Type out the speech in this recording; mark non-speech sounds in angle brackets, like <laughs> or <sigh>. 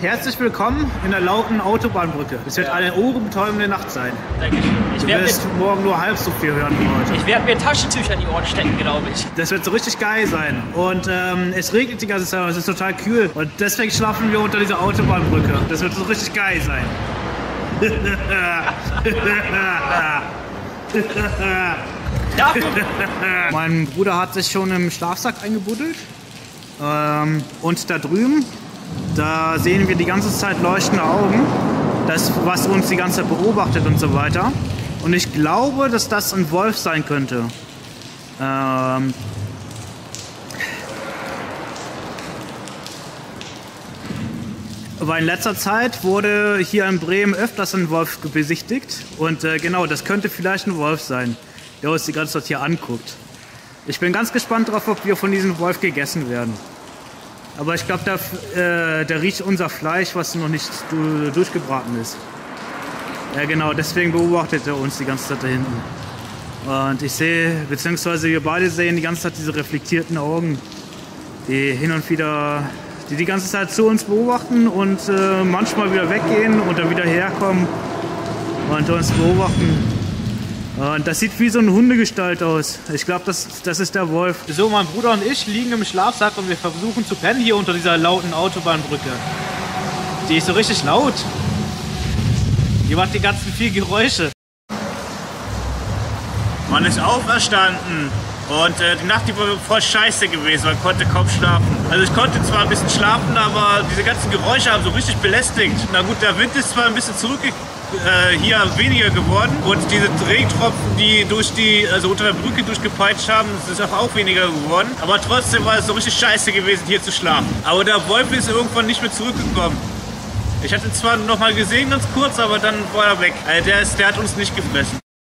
Herzlich willkommen in der lauten Autobahnbrücke. Es wird Ja. eine ohrenbetäubende Nacht sein. Dankeschön. Ich Du werde wirst mir, morgen nur halb so viel hören wie heute. ich werd mir Taschentücher in die Ohren stecken, glaube ich. Das wird so richtig geil sein. Und ähm, es regnet die ganze Zeit, es ist total kühl. Und deswegen schlafen wir unter dieser Autobahnbrücke. Das wird so richtig geil sein. <laughs> Mein Bruder hat sich schon im Schlafsack eingebuddelt. Ähm, und da drüben, da sehen wir die ganze Zeit leuchtende Augen. Das, was uns die ganze Zeit beobachtet und so weiter. Und ich glaube, dass das ein Wolf sein könnte. Ähm, aber in letzter Zeit wurde hier in Bremen öfters ein Wolf besichtigt. Und äh, genau, das könnte vielleicht ein Wolf sein, der uns die ganze Zeit hier anguckt. Ich bin ganz gespannt darauf, ob wir von diesem Wolf gegessen werden. Aber ich glaube, der, äh, der riecht unser Fleisch, was noch nicht du, durchgebraten ist. Ja, genau, deswegen beobachtet er uns die ganze Zeit da hinten. Und ich sehe, beziehungsweise wir beide sehen die ganze Zeit diese reflektierten Augen, die hin und wieder, die die ganze Zeit zu uns beobachten und äh, manchmal wieder weggehen und dann wieder herkommen und uns beobachten. Und das sieht wie so eine Hundegestalt aus. Ich glaube, das, das ist der Wolf. So, mein Bruder und ich liegen im Schlafsack und wir versuchen zu pennen hier unter dieser lauten Autobahnbrücke. Die ist so richtig laut. Die macht die ganzen viel Geräusche. Man ist auferstanden. Und äh, die Nacht die war voll scheiße gewesen, man konnte kaum schlafen. Also ich konnte zwar ein bisschen schlafen, aber diese ganzen Geräusche haben so richtig belästigt. Na gut, der Wind ist zwar ein bisschen zurück äh, hier weniger geworden und diese Regentropfen, die durch die, also unter der Brücke durchgepeitscht haben, ist auch, auch weniger geworden. Aber trotzdem war es so richtig scheiße gewesen, hier zu schlafen. Aber der Wolf ist irgendwann nicht mehr zurückgekommen. Ich hatte ihn zwar noch mal gesehen, ganz kurz, aber dann war er weg. Also der, ist, der hat uns nicht gefressen.